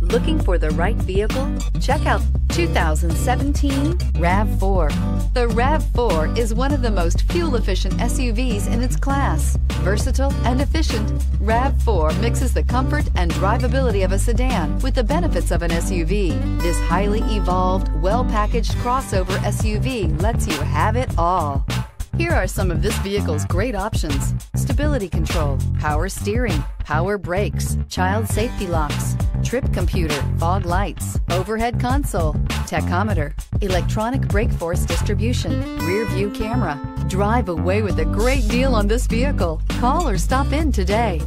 Looking for the right vehicle? Check out 2017 RAV4. The RAV4 is one of the most fuel-efficient SUVs in its class. Versatile and efficient, RAV4 mixes the comfort and drivability of a sedan with the benefits of an SUV. This highly evolved, well-packaged crossover SUV lets you have it all. Here are some of this vehicle's great options. Stability control, power steering, power brakes, child safety locks, trip computer, fog lights, overhead console, tachometer, electronic brake force distribution, rear view camera. Drive away with a great deal on this vehicle. Call or stop in today.